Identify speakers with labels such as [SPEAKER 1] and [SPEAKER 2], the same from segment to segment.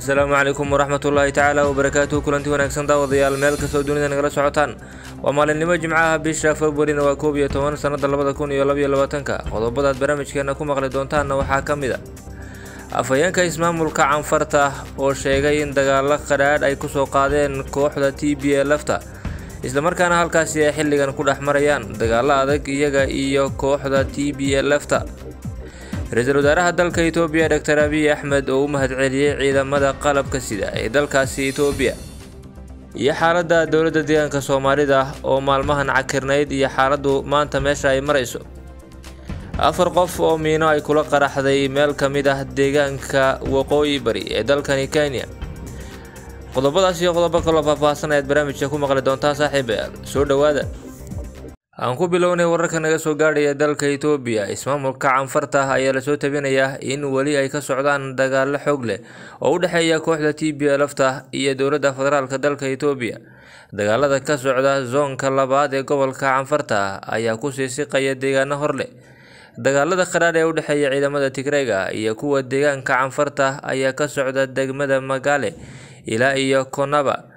[SPEAKER 1] asalaamu calaykum waraxmatullaahi tacaala wabarakaatuhu kulanti wanaagsan daawadayaal meel kastoo dunida nagala socotaan. Waa maalinimo jimcaha bisha februarina waa koob iyo toban sanada labada kun iyo labaiyo labaatanka qodobadaad barnaamijkeena ku maqli doontaanna waxaa ka mid a. Afhayeenka ismaamulka canfarta oo sheegay in dagaalo qadhaadh ay ku soo qaadeen kooxda t b a lafta islamarkaana halkaasi ay xilligan ku dhex marayaan dagaalo adag iyaga iyo kooxda t b a lafta ra'iisul wasaaraha dalka itoobiya doctor abiy axmed oo u mahadceliyey ciidamada qalabka sida ee dalkaasi itoobiya iyo xaaladda dowladda deegaanka soomaalida oo maalmahan cakirnayd iyo xaaladdu maanta meesha ay marayso. Afar qof oo miino ay kula qaraxday meel ka mid ah deegaanka waqooyi bari ee dalkani kenya. Qodobadaas iyo qodobo kaloo faahfaahsan ayaad barnaamijka ku maqli doontaan saaxiibayaal soo dhowaada aan ku bilownay wararka naga soo gaadhaya dalka itoobiya ismaamulka canfarta ayaa la soo tabinayaa in weli ay ka socdaan dagaalo xoog leh oo u dhexeeya kooxda t b lafta iyo dowladda federaalk dalka itoobiya. Dagaalada ka socda zoonka labaad ee gobolka canfarta ayaa ku sii siqaya deegaano hor leh. Dagaalada qadhaadh ee u dhexeeya ciidamada tigreyga iyo kuwa deegaanka canfarta ayaa ka socda degmada magaale ilaa iyo konaba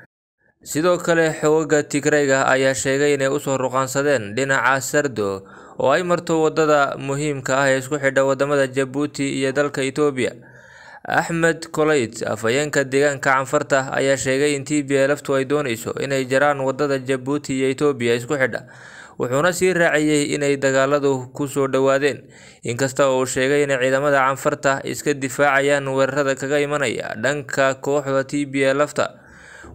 [SPEAKER 1] sidoo kale xogaga tigreyga ayaa sheegay inay u soo ruqaansadeen dhinaca sardo oo ay marto waddada muhiimka ah ee isku xidha waddamada jabuuti iyo dalka itoobiya axmed koleyt afhayeenka deegaanka canfarta ayaa sheegay in t b laftu ay dooneyso inay jaraan waddada jabuuti iyo itoobiya isku xidha wuxuuna sii raaciyey inay dagaaladu ku soo dhowaadeen. Inkasta oo uu sheegay inay ciidamada canfarta iska difaacayaan weerarada kaga imanaya dhanka kooxda t b lafta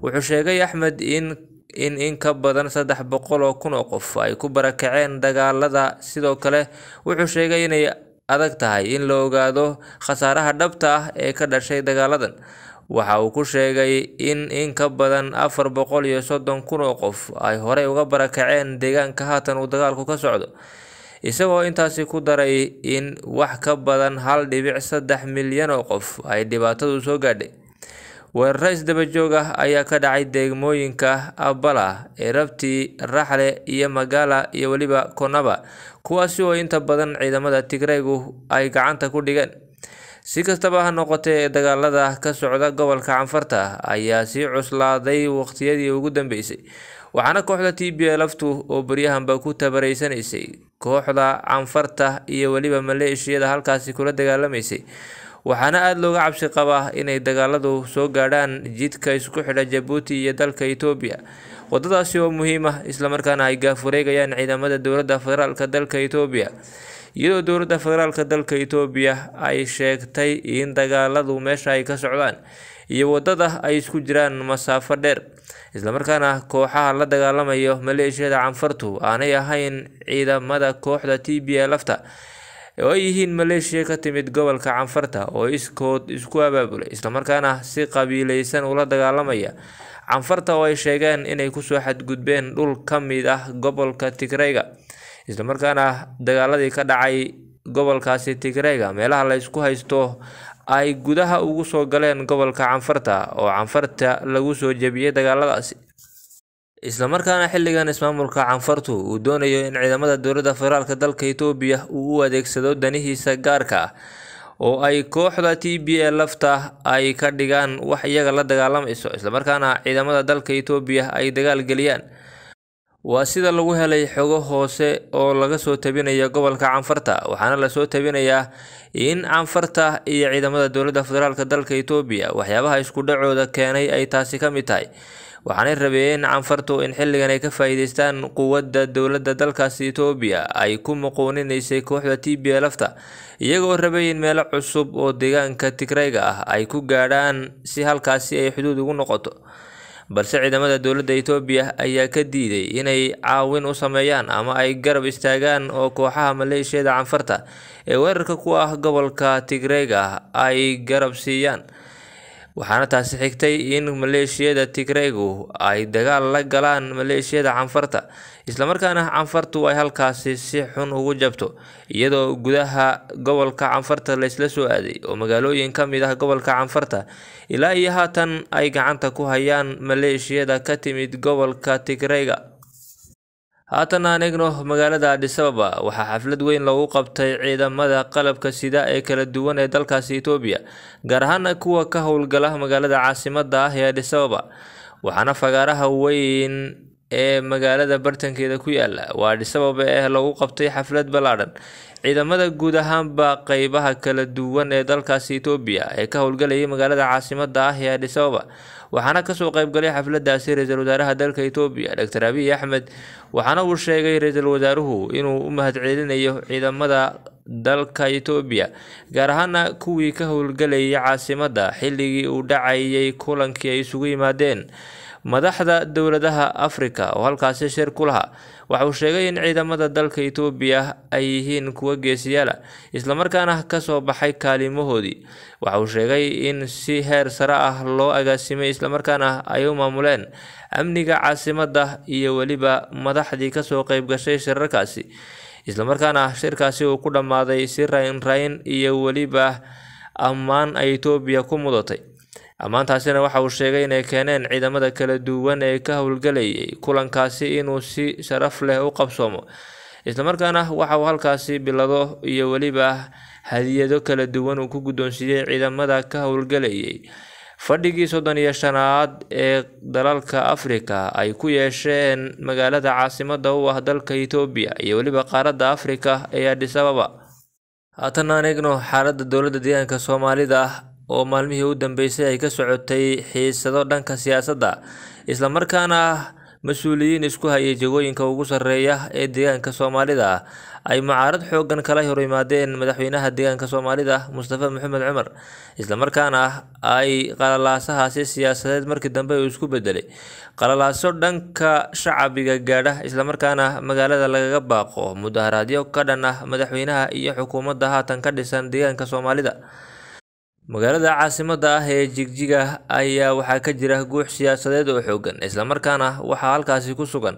[SPEAKER 1] wuxuu sheegay axmed in in in ka badan saddex boqol oo kun oo qof ay ku barakaceen dagaalada. Sidoo kale wuxuu sheegay inay adag tahay in la ogaado khasaaraha dhabta ah ee ka dhashay dagaaladan. Waxa uu ku sheegay in in ka badan afar boqol iyo soddon kun oo qof ay horey uga barakaceen deegaanka haatan uu dagaalku ka socdo. Isagoo intaasi ku daray in wax ka badan hal dhibic saddex milyan oo qof ay dhibaatadu soo gaadhay weeraro isdaba joog ah ayaa ka dhacay degmooyinka abala erabti raxle iyo magaala iyo weliba konaba kuwaasi oo inta badan ciidamada tigreygu ay gacanta ku dhigeen si kastaba ha noqotee dagaalada ka socda gobolka canfarta ayaa sii cuslaaday waqtiyadii ugu dambeysay waxaana kooxda t b laftu oo baryahanba ku tabareysanaysay. Kooxda canfarta iyo weliba maleeshiyada halkaasi kula dagaalamaysay waxaana aada looga cabsi qabaa inay dagaaladu soo gaadhaan jidka isku xidha jabuuti iyo dalka itoobiya wadadaasi oo muhiim ah islamarkaana ay gaafureegayaan ciidamada dowladda federaalk dalka itoobiya iyadoo dowladda federaalk dalka itoobiya ay sheegtay in dagaaladu meesha ay ka socdaan iyo waddada ay isku jiraan masaafo dheer islamarkaana kooxaha la dagaalamayo maleeshiyada canfartu aanay ahayn ciidamada kooxda t b lafta oo ay yihiin maleeshiya ka timid gobolka canfarta oo iskood isku abaabulay islamarkaana si qabiileysan ula dagaalamaya. Canfarta oo ay sheegeen inay ku soo xadgudbeen dhul ka mid ah gobolka tigreyga islamarkaana dagaaladii ka dhacay gobolkaasi tigreyga meelaha la ysku haysto ay gudaha ugu soo galeen gobolka canfarta oo canfarta lagu soo jebiyey dagaaladaasi islamarkaana xilligan ismaamulka canfartu uu doonayo in ciidamada dowladda federaalk dalka itoobiya uu u adeegsado danihiisa gaarka ah oo ay kooxda t b a lafta ay ka dhigaan wax iyaga la dagaalamayso islamarkaana ciidamada dalka itoobiya ay dagaal geliyaan waa sida lagu helay xogo hoose oo laga soo tabinaya gobolka canfarta waxaana la soo tabinayaa in canfarta iyo ciidamada dowladda federaalk dalka itoobiya waxyaabaha isku dhacooda keenay ay taasi ka mid tahay. Waxaanay rabeen canfartu in xilligan ay ka faa-iideystaan quwadda dowladda dalkaasi itoobiya ay ku muquuninaysay kooxda t b a lafta iyagoo rabay in meelo cusub oo deegaanka tigreyga ah ay ku gaadhaan si halkaasi ay xuduud ugu noqoto balse ciidamada dowladda itoobiya ayaa ka diiday inay caawin u sameeyaan ama ay garab istaagaan oo kooxaha maleeshiyada canfarta ee weerarka ku ah gobolka tigreyga ay garab siiyaan waxaana taasi xigtay in maleeshiyada tigreygu ay dagaal la galaan maleeshiyada canfarta. Islamarkaana canfartu ay halkaasi si xun ugu jabto iyadoo gudaha gobolka canfarta laysla soo aaday oo magaalooyin ka mid ah gobolka canfarta. Ilaa iyo haatan ay gacanta ku hayaan maleeshiyada ka timid gobolka tigreyga haatan aan eegno magaalada adhisababa waxaa xaflad weyn lagu qabtay ciidamada qalabka sida ee kala duwan ee dalkaasi etoobiya gaar ahaan kuwa ka howlgala magaalada caasimada ah ee adhisababa waxaana fagaaraha weyn ee magaalada bartankeeda ku yaalla waa adhisababa ee lagu qabtay xaflad ballaadhan ciidamada guud ahaanba qeybaha kala duwan ee dalkaasi etoobiya ee ka howlgalayay magaalada caasimada ah ee adhisababa waxaana ka soo qeybgalay xafladaasi ra'iisul wasaaraha dalka etoobiya doctor abiy axmed waxaana uu sheegay ra'iisul wasaaruhu inuu u mahadcelinayo ciidamada dalka etoobiya gaar ahaana kuwii ka howlgalayay caasimada xilligii uu dhacayay kulankii ay isugu yimaadeen madaxda dowladaha afrika oo halkaasi shir ku lahaa. Waxa uu sheegay in ciidamada dalka etoobiya ay yihiin kuwo geesiyaala islamarkaana ka soo baxay kaalimahoodii waxa uu sheegay in si heer sare ah loo agaasimay islamarkaana ay u maamuleen amniga caasimada iyo weliba madaxdii ka soo qeyb gashay shirarkaasi. Islamarkaana shirkaasi uu ku dhammaaday si raynrayn iyo weliba ammaan ay etoobiya ku mudatay ammaantaasina waxa uu sheegay inay keeneen ciidamada kala duwan ee ka howlgalayay kulankaasi inuu si sharaf leh u qabsoomo. Islamarkaana waxa uu halkaasi bilado iyo weliba hadiyado kala duwan uu ku guddoonsiiyey ciidamada ka howlgalayay fadhigii soddon iyo shanaad ee dalalka afrika ay ku yeesheen magaalada caasimada u ah dalka etoobiya iyo weliba qaaradda afrika ee adhisababa haatan aan eegno xaaladda dowladda deegaanka soomaalida oo maalmihii u dambeysay ay ka socotay xiisado dhanka siyaasadda islamarkaana mas'uuliyiin isku hayay jagooyinka ugu sarreeya ee deegaanka soomaalida ay mucaarad xoogan kala hor yimaadeen madaxweynaha deegaanka soomaalida mustafa maxamed cumar islamarkaana ay qalalaasahaasi siyaasadeed markii dambe uu isku bedelay qalalaaso dhanka shacabiga gaadha islamarkaana magaalada lagaga baaqo mudaharaadyo ka dhan ah madaxweynaha iyo xukuumadda haatan ka dhisan deegaanka soomaalida magaalada caasimada ah ee jigjiga ayaa waxaa ka jira guux siyaasadeed oo xoogan islamarkaana waxaa halkaasi ku sugan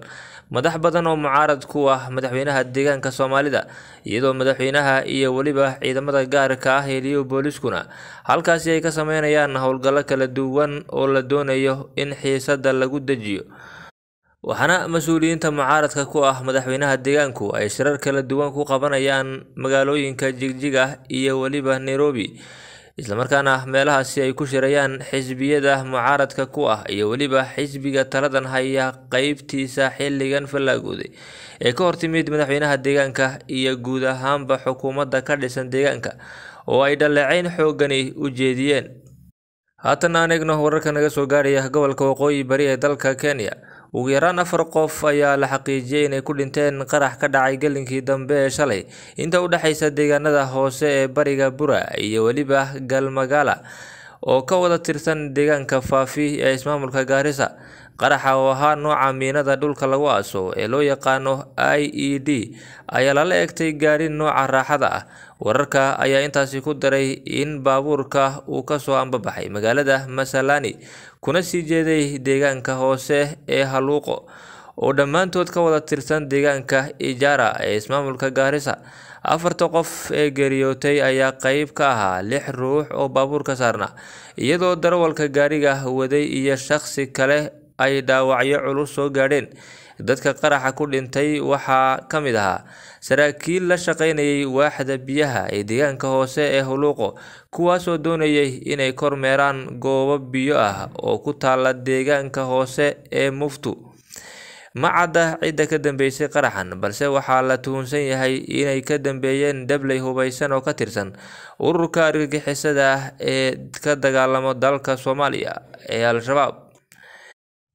[SPEAKER 1] madax badan oo mucaarad ku ah madaxweynaha deegaanka soomaalida iyadoo madaxweynaha iyo weliba ciidamada gaarka ah ee liyo booliskuna halkaasi ay ka sameynayaan howlgallo kala duwan oo la doonayo in xiisada lagu dejiyo. Waxaana mas'uuliyiinta mucaaradka ku ah madaxweynaha deegaanku ay shirar kala duwan ku qabanayaan magaalooyinka jigjiga iyo weliba nairobi islamarkaana meelahaasi ay ku shirayaan xisbiyada mucaaradka ku ah iyo weliba xisbiga taladan haya qeybtiisa xilligan fallaagooday ee ka hortimid madaxweynaha deegaanka iyo guud ahaanba xukuumadda ka dhisan deegaanka oo ay dhaleeceyn xoogani u jeediyeen. Haatan aan eegno wararka naga soo gaaraya gobolka waqooyi bari ee dalka kenya ugu yaraan afar qof ayaa la xaqiijiyey inay ku dhinteen qarax ka dhacay gelinkii dambe ee shalay. Inta u dhexaysa deegaanada hoose ee bariga bura iyo weliba galmagaala oo ka wada tirsan deegaanka faafi ee ismaamulka gaarisa qaraxa oo ahaa nooca miinada dhulka lagu aaso ee loo yaqaano i e d ayaa lala egtay gaari nooca raaxada ah. Wararka ayaa intaasi ku daray in baabuurka uu ka soo ambabaxay magaalada masalani kuna sii jeeday deegaanka hoose ee haluuqo oo dhammaantood ka wada tirsan deegaanka ijara ee ismaamulka gaarisa afarta qof ee geeriyootay ayaa qeyb ka ahaa lix ruux oo baabuurka saarnaa iyadoo darawalka gaariga waday iyo shaqsi kale ay dhaawacyo culus soo gaadheen. Dadka qaraxa ku dhintay waxaa ka mid ahaa saraakiil la shaqaynayay waaxda biyaha ee deegaanka hoose ee huluuqo kuwaasoo doonayay inay kormeeraan goobo biyo ah oo ku taala deegaanka hoose ee muftu. Ma cadda cidda ka dambeysay qaraxan balse waxaa la tuhunsan yahay inay ka dambeeyeen dabley hubaysan oo ka tirsan ururka argagixisada ah ee ka dagaalamo dalka soomaaliya ee al-shabaab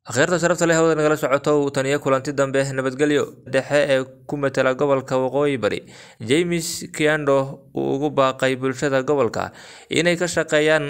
[SPEAKER 1] akhyaarta sharafta leh hawada nagala socoto taniyo kulanti dambe nabadgelyo dhexe ee ku matela gobolka waqooyi bari. James kiando uu ugu baaqay bulshada gobolka inay ka shaqeeyaan